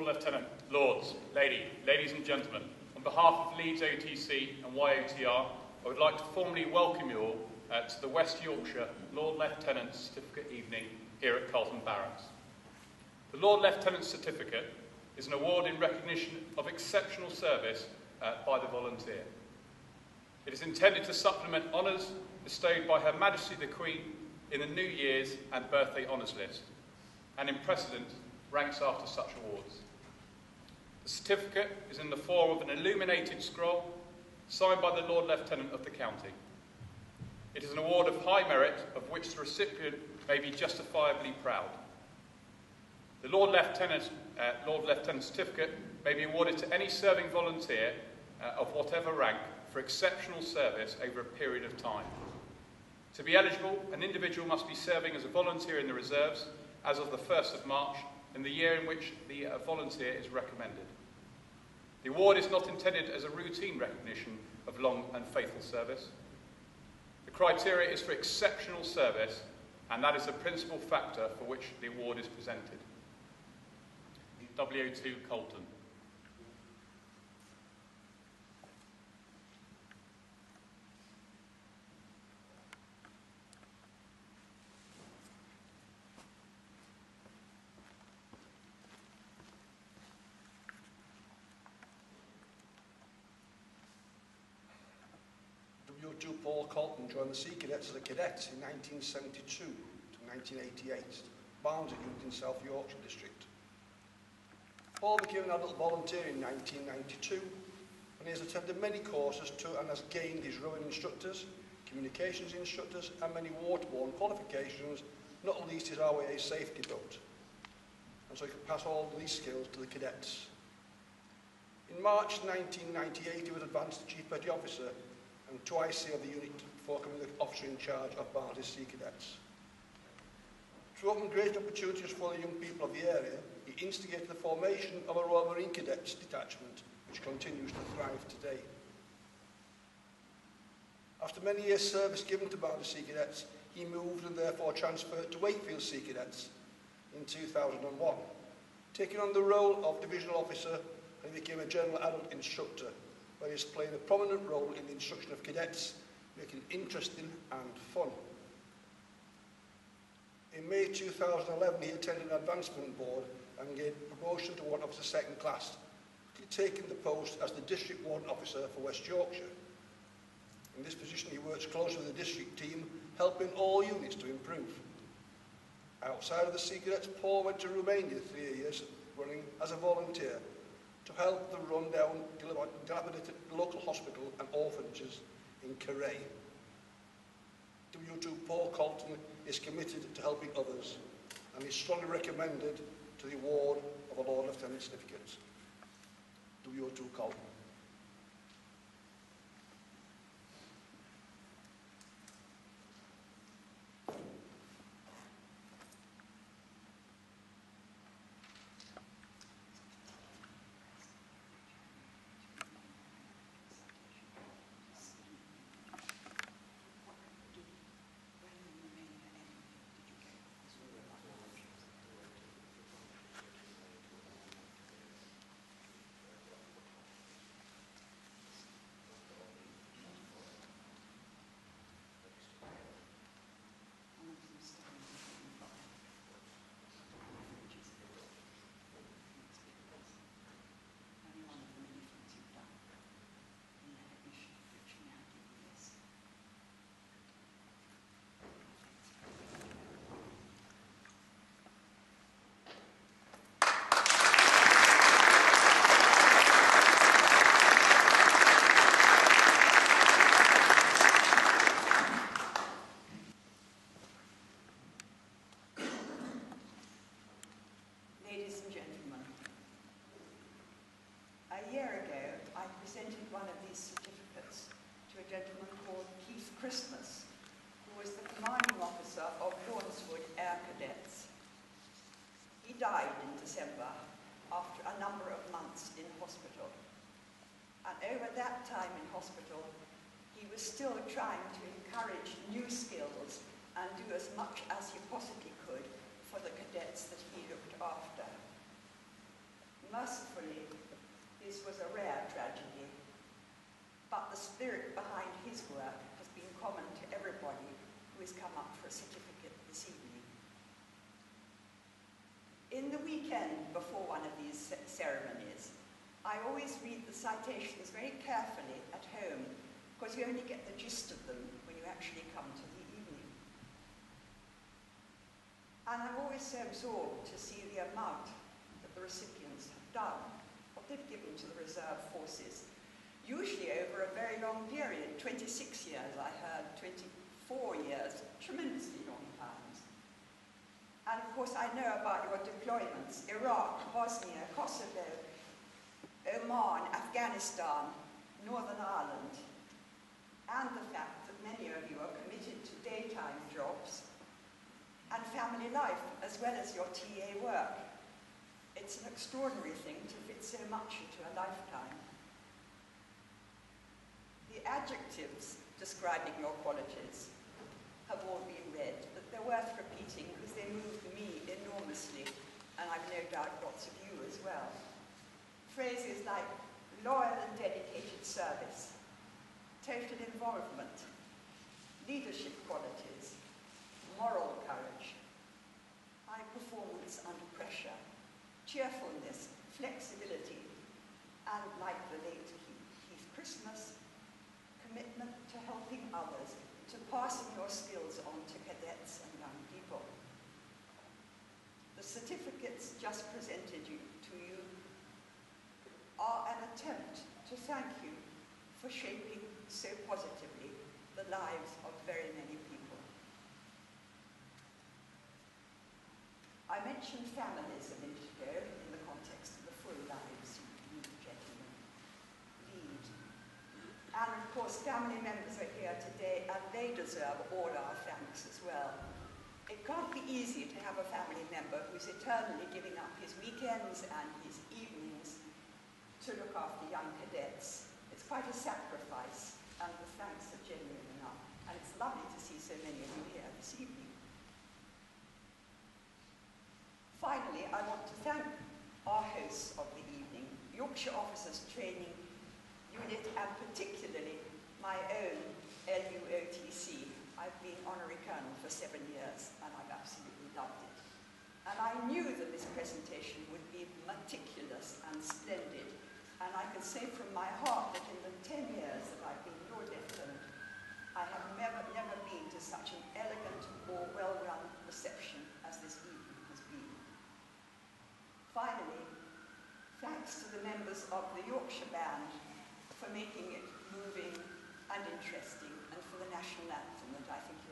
Lord Lieutenant, Lords, Lady, Ladies and Gentlemen, on behalf of Leeds OTC and YOTR, I would like to formally welcome you all uh, to the West Yorkshire Lord Lieutenant Certificate Evening here at Carlton Barracks. The Lord Lieutenant Certificate is an award in recognition of exceptional service uh, by the volunteer. It is intended to supplement honours bestowed by Her Majesty the Queen in the New Year's and Birthday Honours List, and in precedent ranks after such awards. The certificate is in the form of an illuminated scroll signed by the Lord Lieutenant of the county. It is an award of high merit of which the recipient may be justifiably proud. The Lord Lieutenant, uh, Lord Lieutenant certificate may be awarded to any serving volunteer uh, of whatever rank for exceptional service over a period of time. To be eligible, an individual must be serving as a volunteer in the reserves as of the 1st of March in the year in which the uh, volunteer is recommended. The award is not intended as a routine recognition of long and faithful service. The criteria is for exceptional service, and that is the principal factor for which the award is presented. WO2 Colton. W2 Paul Colton joined the Sea Cadets as a cadet in 1972 to 1988, Barnsley Youth in South Yorkshire District. Paul became an adult volunteer in 1992 and he has attended many courses to and has gained his rowing instructors, communications instructors and many waterborne qualifications, not least his RYA safety boat. And so he can pass all these skills to the cadets. In March 1998 he was advanced to Chief Petty Officer and twice of the unit before coming the officer in charge of Barnsley Sea Cadets. To open great opportunities for the young people of the area, he instigated the formation of a Royal Marine Cadets detachment, which continues to thrive today. After many years' service given to Barnsley Sea Cadets, he moved and therefore transferred to Wakefield Sea Cadets in 2001, taking on the role of divisional officer and became a general adult instructor where he's played a prominent role in the instruction of cadets, making it interesting and fun. In May 2011, he attended an advancement board and gained promotion to Warrant Officer Second Class, taking the post as the District Warrant Officer for West Yorkshire. In this position, he works closely with the district team, helping all units to improve. Outside of the Sea Cadets, Paul went to Romania three years running as a volunteer to help the rundown, dilapidated local hospital and orphanages in Carey. W2 Paul Colton is committed to helping others and is strongly recommended to the award of a Lord Lieutenant Certificate. W2 Colton. Died in December after a number of months in hospital. And over that time in hospital, he was still trying to encourage new skills and do as much as he possibly could for the cadets that he looked after. Mercifully, this was a rare tragedy, but the spirit behind his work has been common to everybody who has come up for a certificate this evening. In the weekend before one of these ceremonies, I always read the citations very carefully at home because you only get the gist of them when you actually come to the evening. And I'm always so absorbed to see the amount that the recipients have done, what they've given to the reserve forces, usually over a very long period 26 years, I heard, 24 years, tremendously. And of course, I know about your deployments Iraq, Bosnia, Kosovo, Oman, Afghanistan, Northern Ireland, and the fact that many of you are committed to daytime jobs and family life as well as your TA work. It's an extraordinary thing to fit so much into a lifetime. The adjectives describing your qualities have all been read, they're worth repeating because they moved me enormously, and I've no doubt lots of you as well. Phrases like loyal and dedicated service, total involvement, leadership qualities, moral courage, high performance under pressure, cheerfulness, flexibility, and like the late Keith, Keith Christmas, commitment to helping others, to passing your skills on to cadets and young people. The certificates just presented you, to you are an attempt to thank you for shaping so positively the lives of very many people. I mentioned families a minute ago in the context of the full lives you gentlemen lead. And of course, family members are here today and they deserve all our thanks as well. It can't be easy to have a family member who's eternally giving up his weekends and his evenings to look after young cadets. It's quite a sacrifice, and the thanks are genuine enough. And it's lovely to see so many of you here this evening. Finally, I want to thank our hosts of the evening, Yorkshire Officers Training Unit, and particularly my own LUOTC. I've been honorary colonel for seven years, and I've absolutely loved it. And I knew that this presentation would be meticulous and splendid, and I can say from my heart that in the 10 years that I've been your lieutenant, I have never, never been to such an elegant or well-run reception as this evening has been. Finally, thanks to the members of the Yorkshire Band for making it moving and interesting, and for the national anthem that I think you